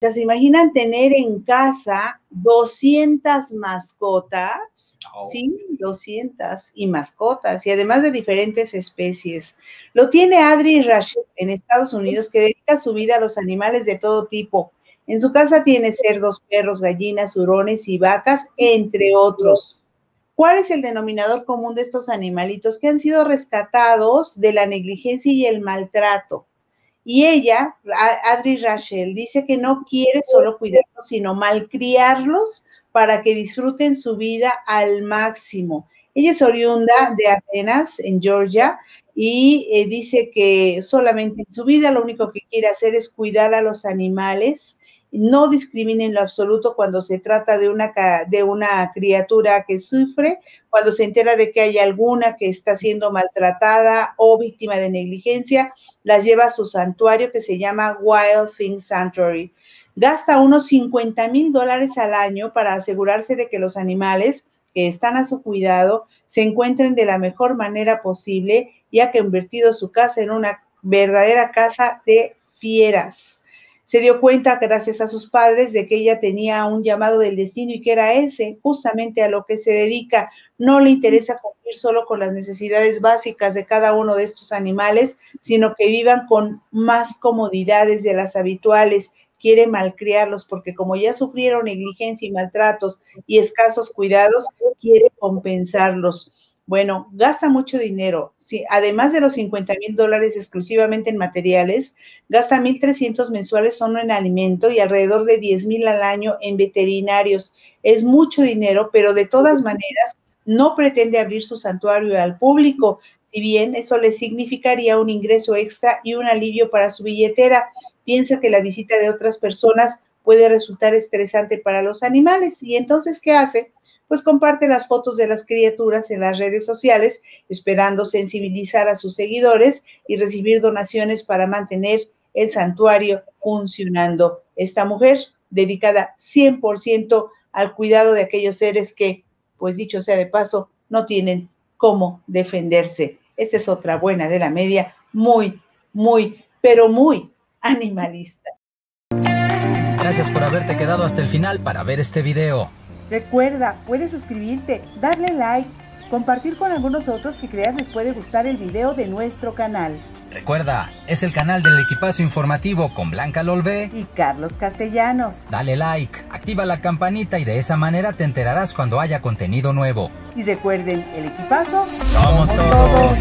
¿Se imaginan tener en casa 200 mascotas? Oh. Sí, 200 y mascotas, y además de diferentes especies. Lo tiene Adri Rashid en Estados Unidos, que dedica su vida a los animales de todo tipo. En su casa tiene cerdos, perros, gallinas, hurones y vacas, entre otros. ¿Cuál es el denominador común de estos animalitos que han sido rescatados de la negligencia y el maltrato? Y ella, Adri Rachel, dice que no quiere solo cuidarlos, sino malcriarlos para que disfruten su vida al máximo. Ella es oriunda de Atenas, en Georgia, y eh, dice que solamente en su vida lo único que quiere hacer es cuidar a los animales. No discrimina en lo absoluto cuando se trata de una, de una criatura que sufre, cuando se entera de que hay alguna que está siendo maltratada o víctima de negligencia, las lleva a su santuario que se llama Wild Thing Sanctuary. Gasta unos 50 mil dólares al año para asegurarse de que los animales que están a su cuidado se encuentren de la mejor manera posible y ha convertido su casa en una verdadera casa de fieras. Se dio cuenta, gracias a sus padres, de que ella tenía un llamado del destino y que era ese, justamente a lo que se dedica. No le interesa cumplir solo con las necesidades básicas de cada uno de estos animales, sino que vivan con más comodidades de las habituales. Quiere malcriarlos porque como ya sufrieron negligencia y maltratos y escasos cuidados, quiere compensarlos. Bueno, gasta mucho dinero. Sí, además de los 50 mil dólares exclusivamente en materiales, gasta 1.300 mensuales solo en alimento y alrededor de 10 mil al año en veterinarios. Es mucho dinero, pero de todas maneras no pretende abrir su santuario al público, si bien eso le significaría un ingreso extra y un alivio para su billetera. Piensa que la visita de otras personas puede resultar estresante para los animales. ¿Y entonces qué hace? Pues comparte las fotos de las criaturas en las redes sociales, esperando sensibilizar a sus seguidores y recibir donaciones para mantener el santuario funcionando. Esta mujer dedicada 100% al cuidado de aquellos seres que, pues dicho sea de paso, no tienen cómo defenderse. Esta es otra buena de la media, muy, muy, pero muy animalista. Gracias por haberte quedado hasta el final para ver este video. Recuerda, puedes suscribirte, darle like, compartir con algunos otros que creas les puede gustar el video de nuestro canal. Recuerda, es el canal del equipazo informativo con Blanca Lolvé. Y Carlos Castellanos. Dale like, activa la campanita y de esa manera te enterarás cuando haya contenido nuevo. Y recuerden, el equipazo Somos todos.